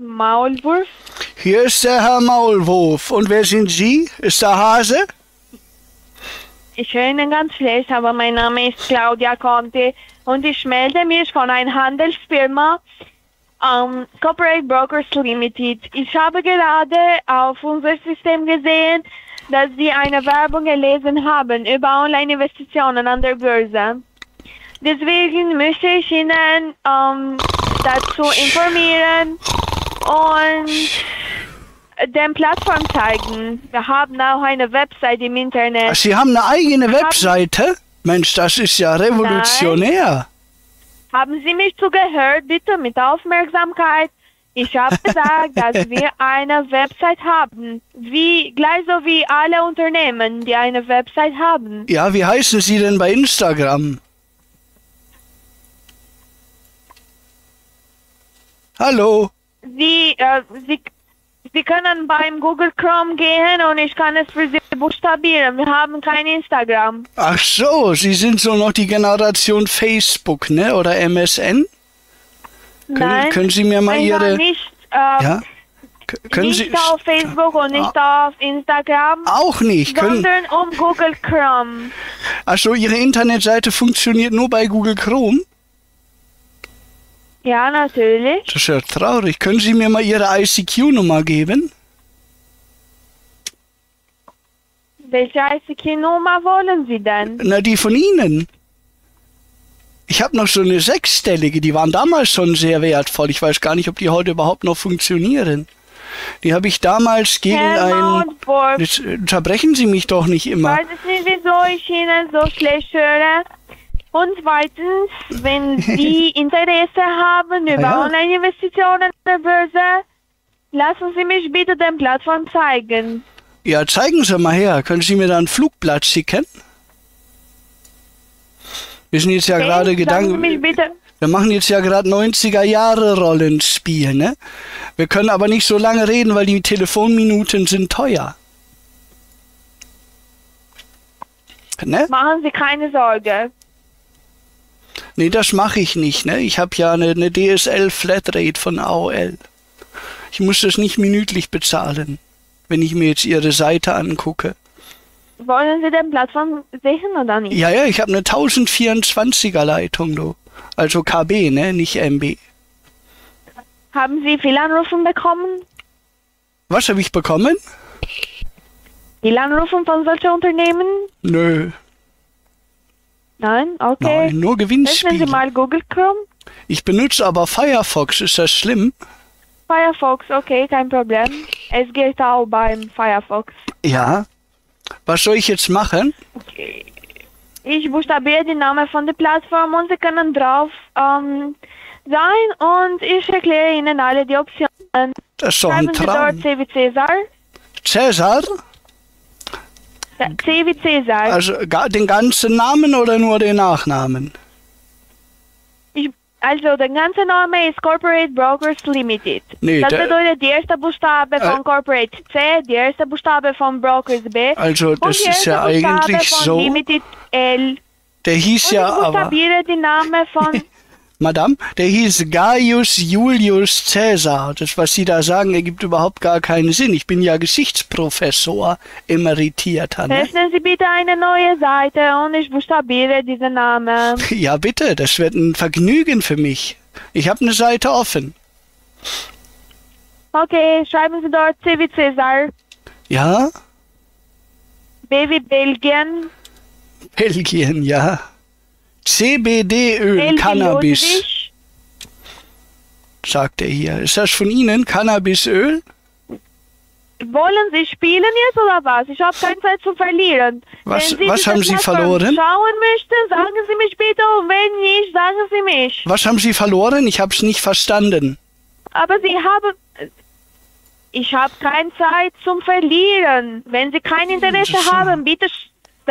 Maulwurf. Hier ist der Herr Maulwurf. Und wer sind Sie? Ist der Hase? Ich höre Ihnen ganz schlecht, aber mein Name ist Claudia Conte und ich melde mich von einer Handelsfirma ähm, Corporate Brokers Limited. Ich habe gerade auf unser System gesehen, dass Sie eine Werbung gelesen haben über Online-Investitionen an der Börse. Deswegen möchte ich Ihnen ähm, dazu informieren und den Plattform zeigen. Wir haben auch eine Website im Internet. Sie haben eine eigene Webseite? Mensch, das ist ja revolutionär. Haben Sie mich zugehört? Bitte mit Aufmerksamkeit. Ich habe gesagt, dass wir eine Website haben. Wie, gleich so wie alle Unternehmen, die eine Website haben. Ja, wie heißen Sie denn bei Instagram? Hallo? Sie, äh, Sie, Sie können beim Google Chrome gehen und ich kann es für Sie buchstabieren. Wir haben kein Instagram. Ach so, Sie sind so noch die Generation Facebook, ne? Oder MSN? Nein, können Sie mir mal Ihre- nicht, äh, Ja? Können nicht Sie auf Facebook und nicht auf Instagram, auch nicht? Können, sondern um Google Chrome. ach so, Ihre Internetseite funktioniert nur bei Google Chrome? Ja, natürlich. Das ist ja traurig. Können Sie mir mal Ihre ICQ-Nummer geben? Welche ICQ-Nummer wollen Sie denn? Na, die von Ihnen. Ich habe noch so eine sechsstellige, die waren damals schon sehr wertvoll. Ich weiß gar nicht, ob die heute überhaupt noch funktionieren. Die habe ich damals gegen Herr ein... Jetzt unterbrechen Sie mich doch nicht ich immer. weiß es nicht, wieso ich Ihnen so schlecht höre. Und zweitens, wenn Sie Interesse haben über Ja. Online-Investitionen an der Börse, lassen Sie mich bitte den Plattform zeigen. Ja, zeigen Sie mal her. Können Sie mir da ein Flugblatt schicken? Wir sind jetzt ja Okay, gerade Gedanken... Wir machen jetzt ja gerade 90er Jahre Rollenspiel, ne? Wir können aber nicht so lange reden, weil die Telefonminuten sind teuer. Ne? Machen Sie keine Sorge. Nee, das mache ich nicht, ne? Ich habe ja eine, eine DSL Flatrate von AOL. Ich muss das nicht minütlich bezahlen, wenn ich mir jetzt Ihre Seite angucke. Wollen Sie den Plattform sehen oder nicht? Ja, ja, ich habe eine 1024er Leitung, du. Also KB, ne? Nicht MB. Haben Sie viele Anrufe bekommen? Was habe ich bekommen? Viele Anrufe von solchen Unternehmen? Nö, Nein? Okay. nein, nur Öffnen Sie Gewinnspiele. mal Google Chrome. Ich benutze aber Firefox, ist das schlimm? Firefox, okay, kein Problem. Es geht auch beim Firefox. Ja. Was soll ich jetzt machen? Okay. Ich buchstabiere den Namen von der Plattform und Sie können drauf ähm, sein und ich erkläre Ihnen alle die Optionen. Das ist doch ein Schreiben Sie dort Traum. C wie Cäsar. Cäsar? Ja, C wie Cäsar. Also den ganzen Namen oder nur den Nachnamen? Ich, also der ganze Name ist Corporate Brokers Limited. Nee, das bedeutet die erste Buchstabe Äh. von Corporate C, die erste Buchstabe von Brokers B. Also das ist ja Buchstabe eigentlich von so. Limited L. Der hieß Und ja ich aber, buchstabiere den Namen von Madame, der hieß Gaius Julius Caesar. Das, was Sie da sagen, ergibt überhaupt gar keinen Sinn. Ich bin ja Geschichtsprofessor, emeritierter. Ne? Öffnen Sie bitte eine neue Seite und ich buchstabiere diesen Namen. Ja, bitte, das wird ein Vergnügen für mich. Ich habe eine Seite offen. Okay, schreiben Sie dort C wie Cäsar, Ja? B wie Belgien, Belgien, ja. CBD-Öl, Cannabis, sagt er hier. Ist das von Ihnen, Cannabisöl? Wollen Sie spielen jetzt oder was? Ich habe keine Zeit zu verlieren. Was- was haben Sie verloren? schauen möchten, sagen Sie mich bitte und wenn nicht, sagen Sie mich. Was haben Sie verloren? Ich habe es nicht verstanden. Aber Sie haben... Ich habe keine Zeit zum Verlieren. Wenn Sie kein Interesse haben, bitte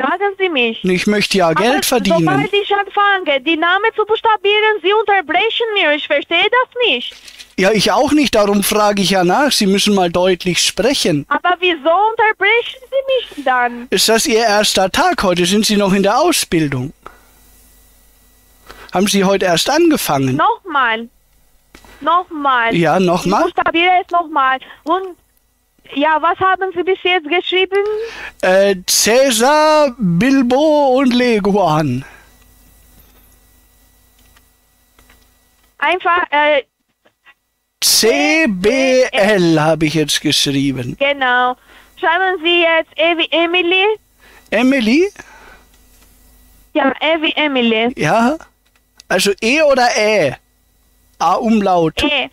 sagen Sie mich. Ich möchte ja Geld Aber verdienen. Sobald ich anfange, die Namen zu buchstabieren, Sie unterbrechen mir. Ich verstehe das nicht. Ja, ich auch nicht, darum frage ich ja nach. Sie müssen mal deutlich sprechen. Aber wieso unterbrechen Sie mich dann? Ist das Ihr erster Tag heute? Sind Sie noch in der Ausbildung? Haben Sie heute erst angefangen? Nochmal. Nochmal. Ja, Ich nochmal. buchstabiere es nochmal. Und ja, was haben Sie bis jetzt geschrieben? Äh, Cäsar, Bilbo und Leguan. Einfach, äh, CBL habe ich jetzt geschrieben. genau. Schreiben Sie jetzt E wie Emily. Emily? Ja, E wie Emily. Ja. Also E oder Ä? A Umlaut. E.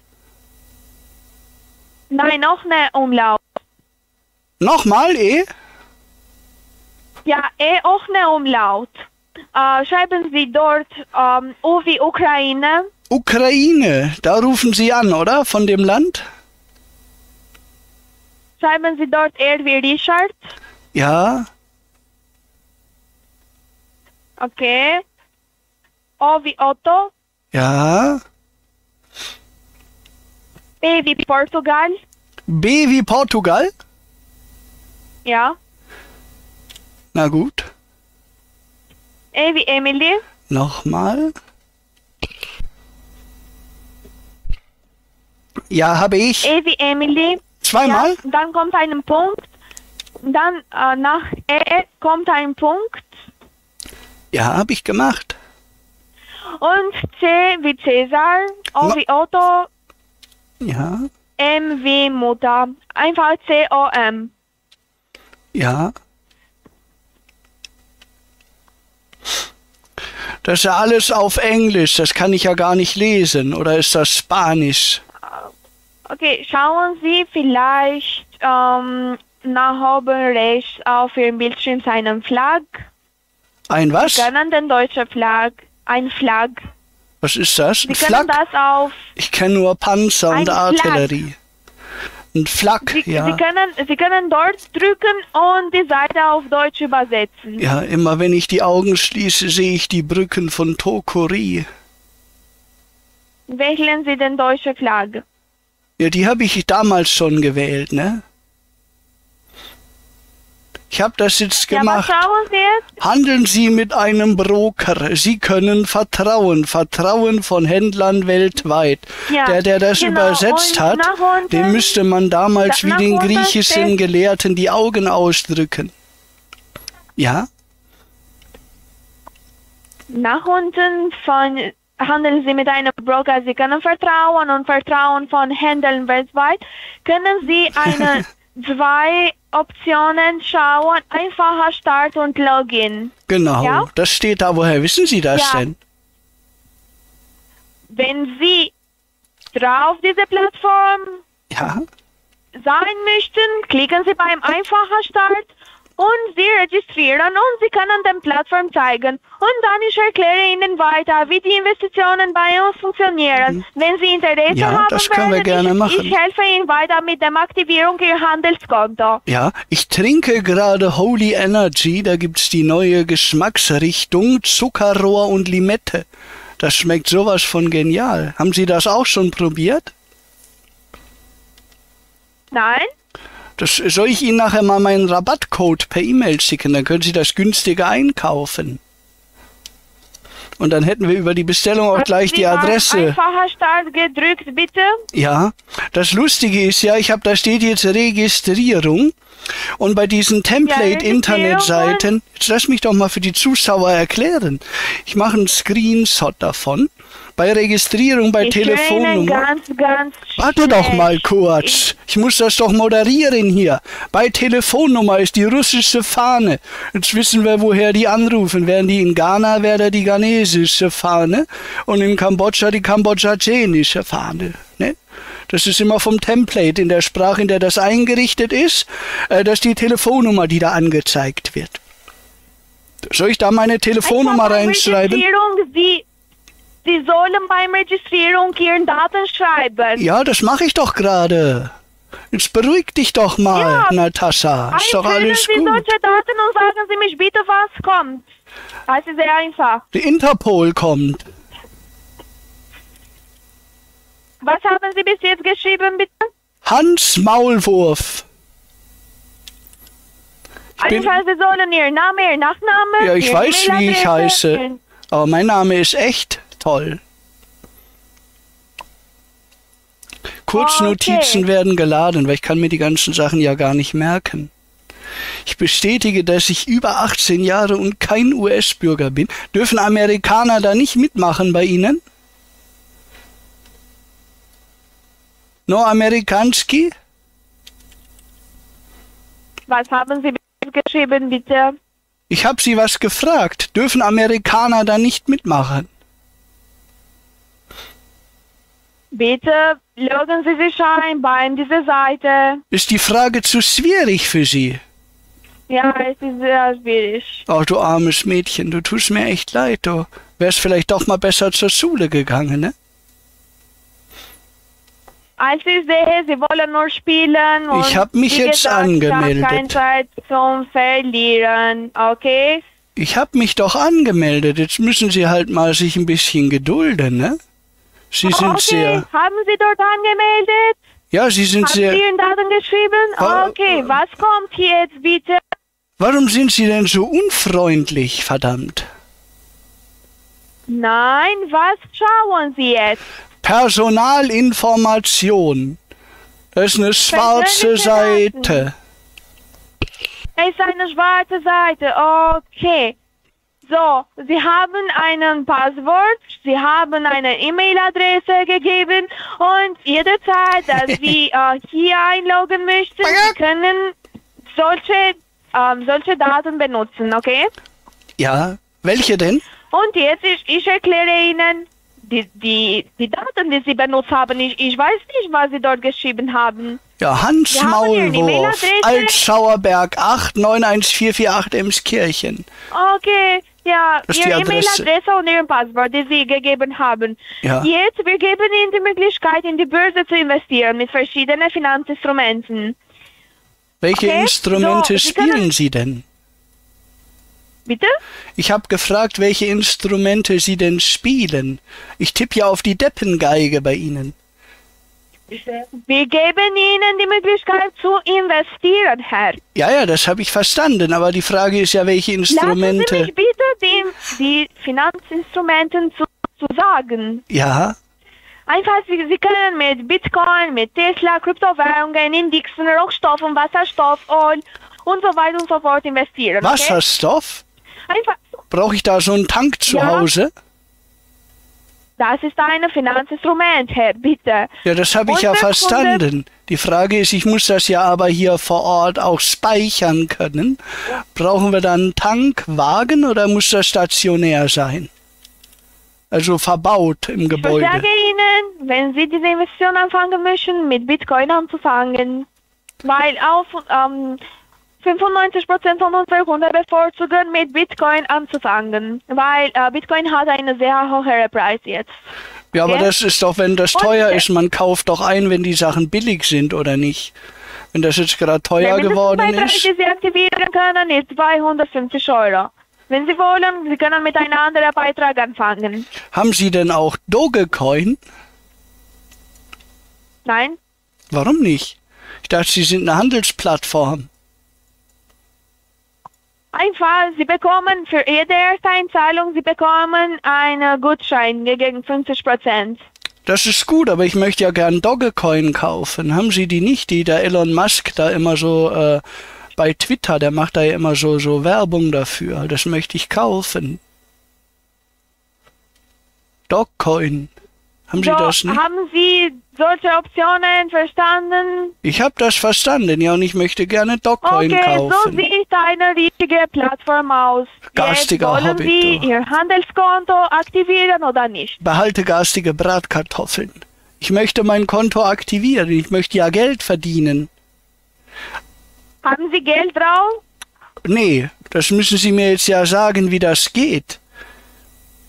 Nein, noch eine Umlaut. Nochmal E? Ja, E auch eine Umlaut. Äh, schreiben Sie dort ähm, U wie Ukraine. Ukraine. Da rufen Sie an, oder? Von dem Land? Schreiben Sie dort R wie Richard. Ja. Okay. O wie Otto. Ja. Wie Portugal. B wie Portugal? Ja. Na gut. E wie Emily. Nochmal. Ja, habe ich. E wie Emily. Zweimal? Ja, dann kommt ein Punkt. Dann äh, nach E kommt ein Punkt. Ja, habe ich gemacht. Und C wie Cäsar. O Na- wie Otto. Ja, M wie Mutter. Einfach C-O-M. ja. Das ist ja alles auf Englisch, das kann ich ja gar nicht lesen. Oder ist das Spanisch? Okay, schauen Sie vielleicht ähm, nach oben rechts auf Ihrem Bildschirm seinen Flag. Ein was? Können den deutschen Flag, ein Flag. Was ist das? Sie können das auf, Ich kenne nur Panzer und. Artillerie. Ein Flak, Sie, ja. Sie, können, Sie können dort drücken und die Seite auf Deutsch übersetzen. Ja, immer wenn ich die Augen schließe, sehe ich die Brücken von Tokori. Wählen Sie den deutschen Flag. Ja, die habe ich damals schon gewählt, ne? Ich habe das jetzt Ja, was gemacht. schauen Sie jetzt? Handeln Sie mit einem Broker. Sie können vertrauen. Vertrauen von Händlern weltweit. Ja, der, der das genau. übersetzt hat, unten- dem müsste man damals Da- wie den griechischen Gelehrten die Augen ausdrücken. Ja? Nach unten von handeln Sie mit einem Broker. Sie können Vertrauen und Vertrauen von Händlern weltweit. Können Sie eine zwei Optionen schauen. Einfacher Start und Login. Genau. Ja? Das steht da. Woher wissen Sie das Ja. denn? Wenn Sie drauf diese Plattform Ja? sein möchten, klicken Sie beim Einfacher Start und Sie registrieren und Sie können den Plattform zeigen. Und dann ich erkläre Ihnen weiter, wie die Investitionen bei uns funktionieren. Wenn Sie Interesse Mhm. Ja, haben, das können wir gerne ich, machen. ich helfe Ihnen weiter mit der Aktivierung Ihr Handelskonto. Ja, ich trinke gerade Holy Energy. Da gibt's die neue Geschmacksrichtung Zuckerrohr und Limette. Das schmeckt sowas von genial. Haben Sie das auch schon probiert? Nein? Das soll ich Ihnen nachher mal meinen Rabattcode per E-Mail schicken, dann können Sie das günstiger einkaufen. Und dann hätten wir über die Bestellung auch gleich die Adresse. Einfacher Start gedrückt, bitte. Ja, das Lustige ist ja, ich habe da steht jetzt Registrierung und bei diesen Template-Internetseiten, jetzt lass mich doch mal für die Zuschauer erklären. Ich mache einen Screenshot davon. Bei Registrierung bei ich Telefonnummer. ganz, ganz Warte doch mal kurz. Ich muss das doch moderieren hier. Bei Telefonnummer ist die russische Fahne. Jetzt wissen wir, woher die anrufen. Wären die in Ghana, wäre da die ghanesische Fahne. Und in Kambodscha die kambodschanische Fahne. Ne? Das ist immer vom Template in der Sprache, in der das eingerichtet ist. Äh, das ist die Telefonnummer, die da angezeigt wird. Soll ich da meine Telefonnummer reinschreiben? Registrierung, Sie, Sie sollen beim Registrierung Ihren Daten schreiben. Ja, das mache ich doch gerade. Jetzt beruhig dich doch mal, Ja. Natascha. Ist doch alles Sie gut. solche Daten und sagen Sie mich bitte, was kommt. Das ist sehr einfach. Die Interpol kommt. Was haben Sie bis jetzt geschrieben, bitte? Hans Maulwurf. Einfach, Sie sollen Ihr Name, Ihr Nachname. Ja, ich weiß, wie ich heiße. Ihren- Aber mein Name ist echt toll. Kurznotizen Okay. werden geladen, weil ich kann mir die ganzen Sachen ja gar nicht merken. Ich bestätige, dass ich über 18 Jahre und kein US-Bürger bin. Dürfen Amerikaner da nicht mitmachen bei Ihnen? No Amerikanski? Was haben Sie geschrieben, bitte? Ich habe Sie was gefragt. Dürfen Amerikaner da nicht mitmachen? Bitte loggen Sie sich ein bei dieser Seite. Ist die Frage zu schwierig für Sie? Ja, es ist sehr schwierig. Ach, du armes Mädchen, du tust mir echt leid, du. Wärst vielleicht doch mal besser zur Schule gegangen, ne? Als ich sehe, Sie wollen nur spielen. Und Ich hab mich jetzt gesagt, angemeldet. Ich habe keine Zeit zum Verlieren, okay? Ich hab mich doch angemeldet. Jetzt müssen Sie halt mal sich ein bisschen gedulden, ne? Sie sind okay, sehr. haben Sie dort angemeldet? Ja, Sie sind Haben Sie sehr. Ihren Daten geschrieben? Wa- Okay, was kommt jetzt bitte? Warum sind Sie denn so unfreundlich, verdammt? Nein, was schauen Sie jetzt? Personalinformation. Das ist eine schwarze. Seite. Es ist eine schwarze Seite. Okay. So, Sie haben einen Passwort, Sie haben eine E-Mail-Adresse gegeben und jederzeit, dass Sie äh, hier einloggen möchten, Sie können solche, ähm, solche Daten benutzen, okay? Ja, welche denn? Und jetzt, ich, ich erkläre Ihnen die, die, die Daten, die Sie benutzt haben. Ich, ich weiß nicht, was Sie dort geschrieben haben. Ja, Hans Ihre Maulwurf. Altschauerberg 8 91448 Emskirchen. Okay, ja, Das Ihre Adresse. E-Mail-Adresse und Ihren Passwort, die Sie gegeben haben. Ja. Jetzt, wir geben Ihnen die Möglichkeit, in die Börse zu investieren mit verschiedenen Finanzinstrumenten. Welche Okay, Instrumente so, Sie spielen Sie denn? Bitte? Ich habe gefragt, welche Instrumente Sie denn spielen. Ich tippe ja auf die Deppengeige bei Ihnen. Wir geben Ihnen die Möglichkeit zu investieren, Herr. Ja, ja, das habe ich verstanden, aber die Frage ist ja, welche Lassen Sie Instrumente. mich bitte die, die Finanzinstrumenten zu, zu sagen. Ja, Einfach, Sie, Sie können mit Bitcoin, mit Tesla, Kryptowährungen, Indexen, Rohstoffen, Wasserstoff und, und so weiter und so fort investieren. Okay? Wasserstoff? Einfach, Brauche ich da so einen Tank zu Ja. Hause? Das ist ein Finanzinstrument, Herr, bitte. Ja, das habe ich ja verstanden. Die Frage ist, ich muss das ja aber hier vor Ort auch speichern können. Brauchen wir dann einen Tankwagen oder muss das stationär sein? Also verbaut im Ich Gebäude. sage Ihnen, wenn Sie diese Investition anfangen möchten, mit Bitcoin anzufangen, weil auf ähm, 95% von unseren Kunden bevorzugen, mit Bitcoin anzufangen, weil äh, Bitcoin hat einen sehr hohen Preis jetzt. Ja, aber Okay. das ist doch, wenn das teuer ist, man kauft doch ein, wenn die Sachen billig sind oder nicht. Wenn das jetzt gerade teuer geworden ist. den Sie aktivieren können, ist 250 Euro. Wenn Sie wollen, Sie können mit einem anderen Beitrag anfangen. Haben Sie denn auch Dogecoin? Nein? Warum nicht? Ich dachte, Sie sind eine Handelsplattform. Einfach, Sie bekommen für jede erste Einzahlung, Sie bekommen einen Gutschein gegen 50 Prozent. Das ist gut, aber ich möchte ja gern Dogecoin kaufen. Haben Sie die nicht, die der Elon Musk da immer so äh, bei Twitter, der macht da ja immer so, so Werbung dafür. Das möchte ich kaufen. Dogecoin. Haben Sie So, das nicht? haben Sie solche Optionen verstanden? Ich habe das verstanden, ja, und ich möchte gerne Dogecoin Okay, so kaufen. sieht eine richtige Plattform aus. Garstiger Jetzt wollen Sie. Ihr Handelskonto aktivieren oder nicht? Behalte garstige Bratkartoffeln. Ich möchte mein Konto aktivieren. Ich möchte ja Geld verdienen. Haben Sie Geld drauf? Nee, das müssen Sie mir jetzt ja sagen, wie das geht.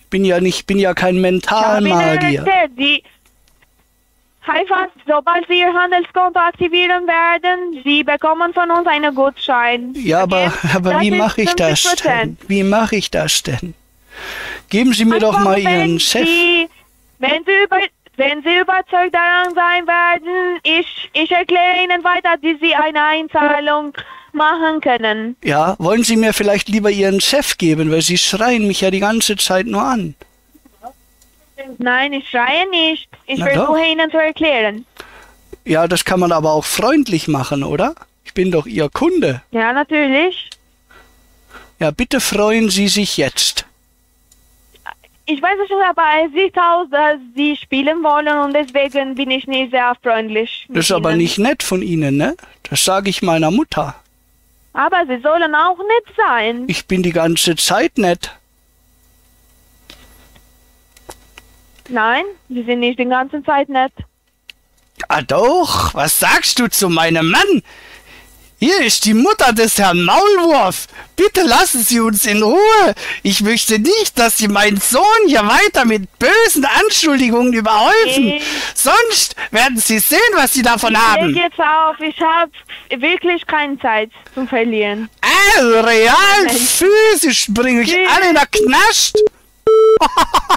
Ich bin ja nicht, bin ja kein Mentalmagier. erzählt, Einfach, sobald Sie Ihr Handelskonto aktivieren werden, Sie bekommen von uns einen Gutschein. Ja, aber, Okay? aber wie mache ich das 50%. denn? Wie mache ich das denn? Geben Sie mir doch Einfach, mal Ihren Chef. Sie, wenn, Sie über, wenn Sie überzeugt daran sein werden, ich, ich erkläre Ihnen weiter, wie Sie eine Einzahlung machen können. Ja, wollen Sie mir vielleicht lieber Ihren Chef geben, weil Sie schreien mich ja die ganze Zeit nur an. Nein, ich schreie nicht. Ich Na versuche doch. Ihnen zu erklären. Ja, das kann man aber auch freundlich machen, oder? Ich bin doch Ihr Kunde. Ja, natürlich. Ja, bitte freuen Sie sich jetzt. Ich weiß es schon, aber es sieht aus, dass Sie spielen wollen und deswegen bin ich nicht sehr freundlich. Das ist aber Ihnen. nicht nett von Ihnen, ne? Das sage ich meiner Mutter. Aber Sie sollen auch nett sein. Ich bin die ganze Zeit nett. Nein, Sie sind nicht die ganze Zeit nett. Ah doch, was sagst du zu meinem Mann? Hier ist die Mutter des Herrn Maulwurf. Bitte lassen Sie uns in Ruhe. Ich möchte nicht, dass Sie meinen Sohn hier weiter mit bösen Anschuldigungen überhäufen. Ich- Sonst werden Sie sehen, was Sie davon Leg haben. jetzt auf, ich habe wirklich keine Zeit zum Verlieren. Also real, physisch bringe ich alle in der Knast.